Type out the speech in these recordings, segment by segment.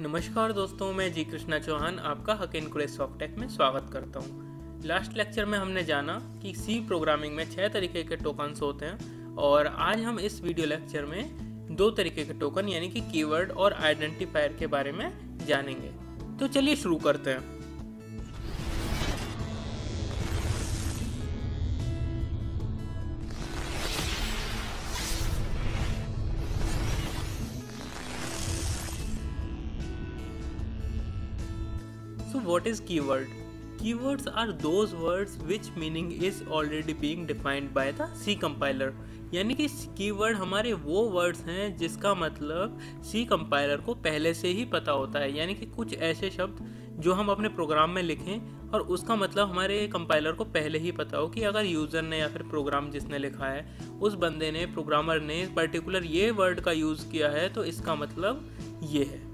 नमस्कार दोस्तों, मैं जी कृष्णा चौहान, आपका हक इन कुरे सॉफ्टेक में स्वागत करता हूँ। लास्ट लेक्चर में हमने जाना कि सी प्रोग्रामिंग में छः तरीके के टोकन्स होते हैं और आज हम इस वीडियो लेक्चर में दो तरीके के टोकन यानी कि कीवर्ड और आइडेंटिफायर के बारे में जानेंगे। तो चलिए शुरू करते हैं। So, what is keyword? Keywords are those words which meaning is already being defined by the C compiler. यानी कि कीवर्ड हमारे वो वर्ड्स हैं जिसका मतलब सी कंपाइलर को पहले से ही पता होता है यानी कि कुछ ऐसे शब्द जो हम अपने प्रोग्राम में लिखें और उसका मतलब हमारे कंपाइलर को पहले ही पता हो कि अगर यूज़र ने या फिर प्रोग्राम जिसने लिखा है, उस बंदे ने प्रोग्रामर ने पर्टिकुलर ये वर्ड का यूज़ किया है तो इसका मतलब ये है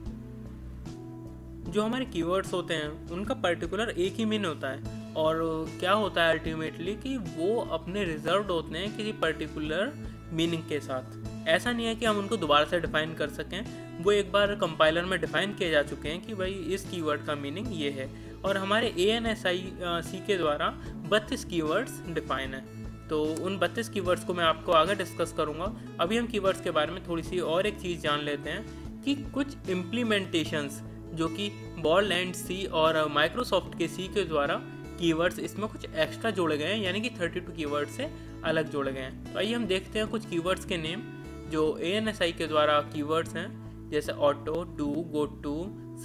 जो हमारे कीवर्ड्स होते हैं, उनका पर्टिकुलर एक ही मीन होता है। और क्या होता है अल्टीमेटली कि वो अपने रिज़र्व होते हैं किसी पर्टिकुलर मीनिंग के साथ। ऐसा नहीं है कि हम उनको दोबारा से डिफाइन कर सकें। वो एक बार कंपाइलर में डिफाइन किए जा चुके हैं कि भाई इस कीवर्ड का मीनिंग ये है। और हमारे ए एन एस आई सी के द्वारा बत्तीस कीवर्ड्स डिफाइन है। तो उन बत्तीस कीवर्ड्स को मैं आपको आगे डिस्कस करूँगा। अभी हम कीवर्ड्स के बारे में थोड़ी सी और एक चीज़ जान लेते हैं कि कुछ इम्प्लीमेंटेशंस जो कि बॉल एंड सी और माइक्रोसॉफ्ट के सी के द्वारा कीवर्ड्स इसमें कुछ एक्स्ट्रा जोड़े गए हैं, यानी कि 32 कीवर्ड्स से अलग जोड़े गए हैं। तो आइए हम देखते हैं कुछ कीवर्ड्स के नेम जो ए एन एस आई के द्वारा कीवर्ड्स हैं, जैसे auto to go to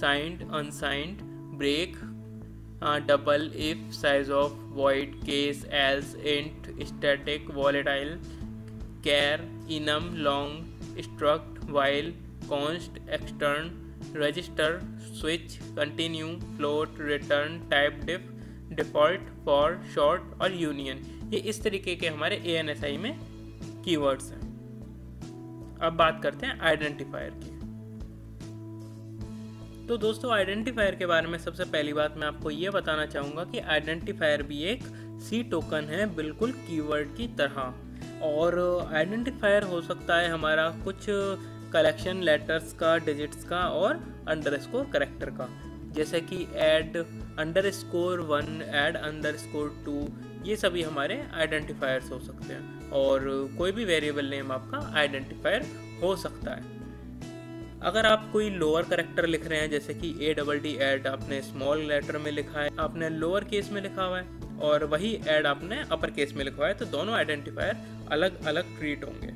signed unsigned break double if size of void case as int static volatile char enum long struct while const extern register switch continue float return typedef default for short और union ये इस तरीके के हमारे A N S I में keywords हैं। अब बात करते हैं आइडेंटिफायर की। तो दोस्तों आइडेंटिफायर के बारे में सबसे पहली बात मैं आपको ये बताना चाहूँगा कि आइडेंटिफायर भी एक सी टोकन है, बिल्कुल कीवर्ड की तरह। और आइडेंटिफायर हो सकता है हमारा कुछ कलेक्शन लेटर्स का डिजिट्स का और अंडर स्कोर करेक्टर का। जैसे कि add underscore one add underscore two ये सभी हमारे आइडेंटिफायर्स हो सकते हैं। और कोई भी वेरिएबल नेम आपका आइडेंटिफायर हो सकता है। अगर आप कोई लोअर करेक्टर लिख रहे हैं, जैसे कि ए डबल डी एड आपने स्मॉल लेटर में लिखा है, आपने लोअर केस में लिखा हुआ है, और वही एड आपने अपर केस में लिखा है तो दोनों आइडेंटिफायर अलग अलग ट्रीट होंगे।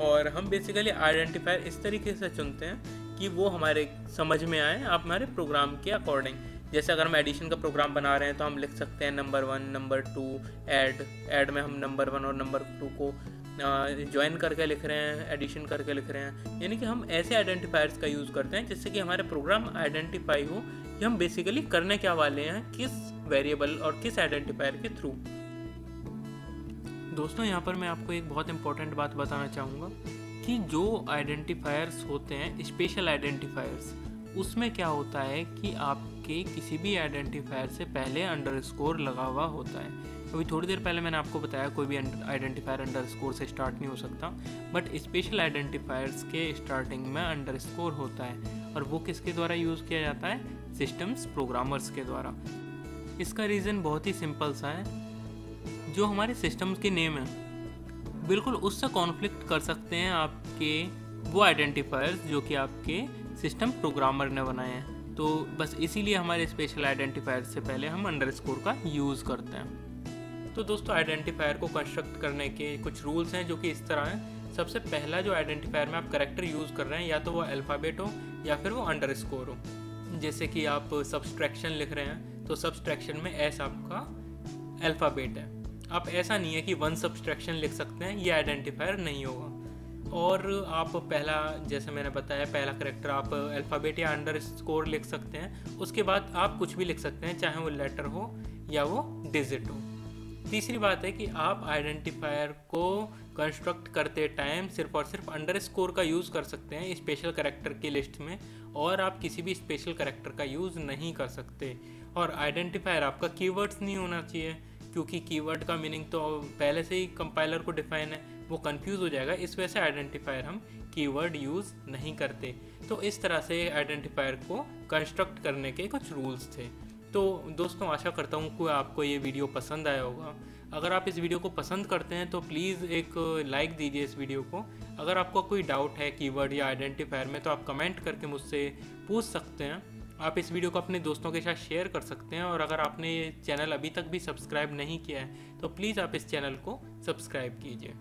और हम बेसिकली आइडेंटिफायर इस तरीके से चुनते हैं कि वो हमारे समझ में आए, आप हमारे प्रोग्राम के अकॉर्डिंग जैसे अगर हम एडिशन का प्रोग्राम बना रहे हैं तो हम लिख सकते हैं number one number two add add में हम नंबर वन और नंबर टू को ज्वाइन करके लिख रहे हैं एडिशन करके लिख रहे हैं. यानी कि हम ऐसे आइडेंटिफायर्स का यूज़ करते हैं जिससे कि हमारे प्रोग्राम आइडेंटिफाई हो कि हम बेसिकली करने क्या वाले हैं, किस वेरिएबल और किस आइडेंटिफायर के थ्रू दोस्तों, यहाँ पर मैं आपको एक बहुत इंपॉर्टेंट बात बताना चाहूँगा कि जो आइडेंटिफायर्स होते हैं स्पेशल आइडेंटिफायर्स उसमें क्या होता है कि आपके किसी भी आइडेंटिफायर से पहले अंडर स्कोर लगा हुआ होता है। अभी थोड़ी देर पहले मैंने आपको बताया, कोई भी आइडेंटिफायर अंडर स्कोर से स्टार्ट नहीं हो सकता बट स्पेशल आइडेंटिफायर्स के स्टार्टिंग में अंडर स्कोर होता है, और वो किसके द्वारा यूज़ किया जाता है? सिस्टम्स प्रोग्रामर्स के द्वारा। इसका रीज़न बहुत ही सिंपल सा है। जो हमारे सिस्टम्स के नेम हैं, बिल्कुल उससे कॉन्फ्लिक्ट कर सकते हैं आपके वो आइडेंटिफायर्स जो कि आपके सिस्टम प्रोग्रामर ने बनाए हैं। तो बस इसीलिए हमारे स्पेशल आइडेंटिफायर से पहले हम अंडर स्कोर का यूज़ करते हैं। तो दोस्तों आइडेंटिफायर को कंस्ट्रक्ट करने के कुछ रूल्स हैं जो कि इस तरह हैं। सबसे पहला जो आइडेंटिफायर में आप करेक्टर यूज़ कर रहे हैं, या तो वो अल्फ़ाबेट हो, या फिर वो अंडर हो। जैसे कि आप सब्सट्रैक्शन लिख रहे हैं तो सब्सट्रैक्शन में एस आपका अल्फ़ाबेट है। आप ऐसा नहीं है कि वन सब्सट्रैक्शन लिख सकते हैं, ये आइडेंटिफायर नहीं होगा। और आप पहला, जैसे मैंने बताया, पहला करेक्टर आप अल्फ़ाबेट या अंडर स्कोर लिख सकते हैं। उसके बाद आप कुछ भी लिख सकते हैं, चाहे वो लेटर हो या वो डिजिट हो। तीसरी बात है कि आप आइडेंटिफायर को कंस्ट्रक्ट करते टाइम सिर्फ़ और सिर्फ़ अंडर स्कोर का यूज़ कर सकते हैं स्पेशल करेक्टर की लिस्ट में, और आप किसी भी स्पेशल करेक्टर का यूज़ नहीं कर सकते। और आइडेंटिफायर आपका कीवर्ड्स नहीं होना चाहिए। क्योंकि कीवर्ड का मीनिंग तो पहले से ही कंपाइलर को डिफाइन है, वो कंफ्यूज हो जाएगा। इस वजह से आइडेंटिफायर हम कीवर्ड यूज़ नहीं करते। तो इस तरह से आइडेंटिफायर को कंस्ट्रक्ट करने के कुछ रूल्स थे। तो दोस्तों, आशा करता हूँ कि आपको ये वीडियो पसंद आया होगा। अगर आप इस वीडियो को पसंद करते हैं तो प्लीज़ एक लाइक दीजिए इस वीडियो को। अगर आपको कोई डाउट है कीवर्ड या आइडेंटिफायर में तो आप कमेंट करके मुझसे पूछ सकते हैं। आप इस वीडियो को अपने दोस्तों के साथ शेयर कर सकते हैं और अगर आपने ये चैनल अभी तक भी सब्सक्राइब नहीं किया है तो प्लीज़ आप इस चैनल को सब्सक्राइब कीजिए।